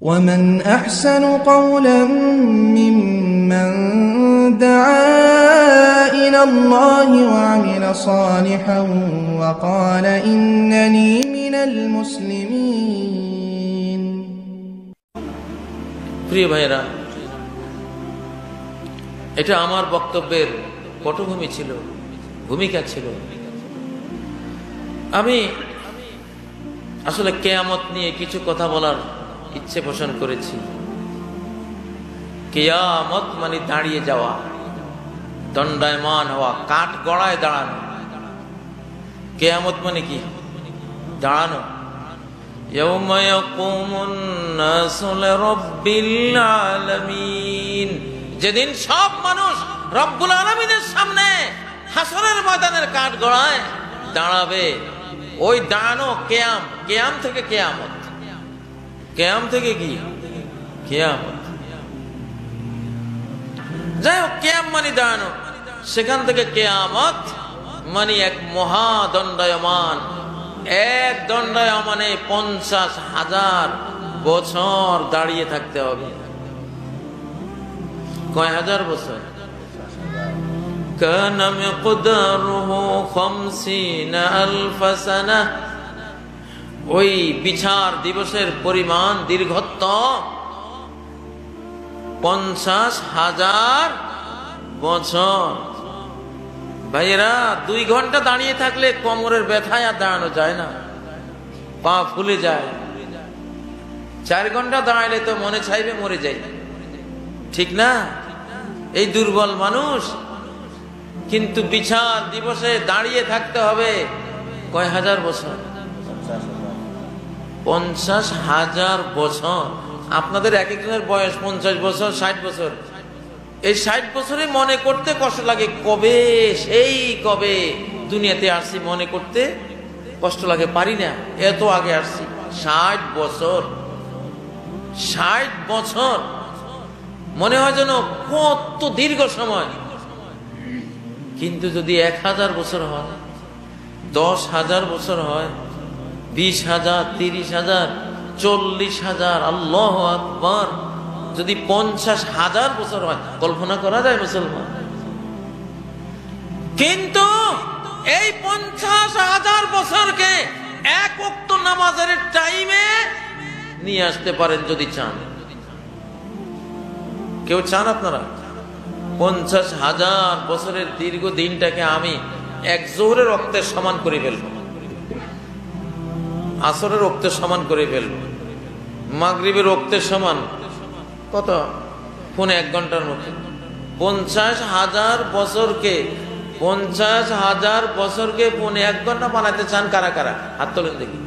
ومن أحسن قولا ممن دعا إلى الله وعمل صالحا وقال إنني من المسلمين প্রিয় ভাইয়েরা এটা আমার বক্তব্যের পটভূমি ছিল ভূমিকা ছিল আমি আসলে কেয়ামত নিয়ে কিছু কথা বলার ইচ্ছে পোষণ করেছি। কেয়ামত মানে দাঁড়িয়ে যাওয়া, দণ্ডায়মান হওয়া, কাঠ গড়ায় দাঁড়ানো। কেয়ামত মানে কি? দাঁড়ানো। যেদিন সব মানুষ রব্বুল আলমিনের সামনে হাসনের ময়দানের কাঠ গড়ায় দাঁড়াবে। ওই দাঁড়ানো কেয়াম কেয়াম থেকে কেয়ামত। কেয়াম থেকে কি? কেয়ামত। যাই হোক কেয়াম মানে দাঁড়ানো সেখান থেকে কেয়ামত মানে এক মহা দণ্ডায়মান এক দণ্ডায়মানে পঞ্চাশ হাজার বছর দাঁড়িয়ে থাকতে হবে। কয় হাজার বছর? কানামে কদারুহু খমসিনা আলফা আলফাসানা ওই বিচার দিবসের পরিমাণ দীর্ঘত্ব পঞ্চাশ হাজার বছর। ভাইয়েরা, দুই ঘণ্টা দাঁড়িয়ে থাকলে কোমরের ব্যথায় আর দাঁড়ানো যায় না। পা ফুলে যায়। চার ঘণ্টা দাঁড়াইলে তো মনে চাইবে মরে যাই। ঠিক না? এই দুর্বল মানুষ। কিন্তু বিচার দিবসে দাঁড়িয়ে থাকতে হবে কয় হাজার বছর? পঞ্চাশ হাজার বছর। আপনাদের এক একজনের বয়স পঞ্চাশ বছর, ষাট বছর। এই ষাট বছরে মনে করতে কষ্ট লাগে, কবে সেই কবে দুনিয়াতে আসছি মনে করতে কষ্ট লাগে? পারি না, এত আগে আসছি। ষাট বছর ষাট বছর। মনে হয় যেন কত দীর্ঘ সময়। কিন্তু যদি এক হাজার বছর হয়, দশ হাজার বছর হয় বিশ হাজার, তিরিশ হাজার, চল্লিশ হাজার, আল্লাহ আকবর। যদি পঞ্চাশ হাজার বছর হয়, কল্পনা করা যায় মুসলমান? কিন্তু এই পঞ্চাশ হাজার বছরকে এক উক্ত নামাজের টাইমে নিয়ে আসতে পারেন যদি চান। কেউ চান আপনারা? পঞ্চাশ হাজার বছরের দীর্ঘ দিনটাকে আমি এক জোহরের রক্তের সমান করে ফেলব। আসরের রক্তের সমান করে ফেলব। মাগরীবের রক্তের সমান কত? ফোনে এক ঘণ্টার মধ্যে পঞ্চাশ হাজার বছরকে, পঞ্চাশ হাজার বছরকে ফোনে এক ঘণ্টা বানাতে চান কারা কারা? হাত তোলেন দেখি।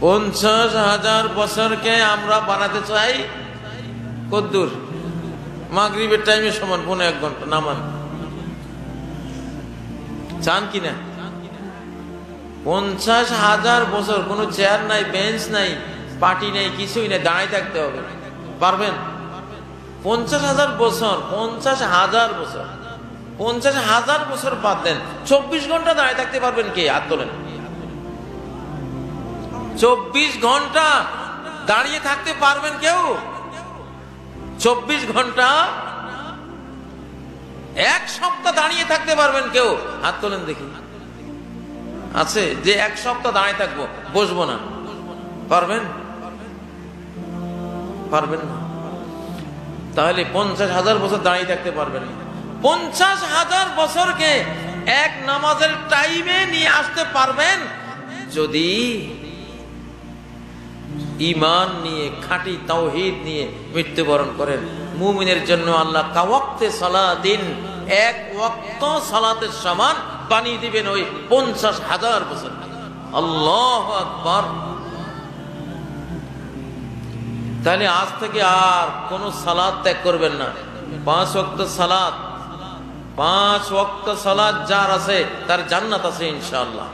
পঞ্চাশ হাজার বছরকে আমরা বানাতে চাই কদ্দুর। মাগরীবের টাইমে সমান পনেরো এক ঘণ্টা নামান চান কিনা? পঞ্চাশ হাজার বছর কোনো চেয়ার নাই, বেঞ্চ নাই পার্টি নেই, কিছুই নেই দাঁড়াই থাকতে হবে। পারবেন? পঞ্চাশ হাজার বছর, পঞ্চাশ হাজার বছর, পঞ্চাশ হাজার বছর বাদ দেন। চব্বিশ ঘণ্টা দাঁড়ায় থাকতে পারবেন কে? হাত তোলেন। চব্বিশ ঘণ্টা দাঁড়িয়ে থাকতে পারবেন কেউ? চব্বিশ ঘণ্টা এক সপ্তাহ দাঁড়িয়ে থাকতে পারবেন কেউ? হাত তোলেন দেখি। আছে, যে এক সপ্তাহ দাঁড়িয়ে থাকব, বসবো না। পারবেন? পারবেন না। তাহলে পঞ্চাশ হাজার বছর দাঁড়িয়ে থাকতে পারবেন না। পঞ্চাশ হাজার বছরকে এক নামাজের টাইমে নিয়ে আসতে পারবেন? যদি ইমান নিয়ে, খাঁটি তাওহিদ নিয়ে মৃত্যুবরণ করেন। মুমিনের জন্য আল্লাহ কাওয়াক্তে সালা দিন এক ওয়াক্ত সালাতের সমান বানিয়ে দিবেন ওই পঞ্চাশ হাজার বছর। আল্লাহ আকবর। তাহলে আজ থেকে আর কোন সালাদ ত্যাগ করবেন না। পাঁচ ওক্ত সালাদ। পাঁচ অক্ত সালাদ যার আছে তার জান্নাত আছে ইনশাআল্লাহ।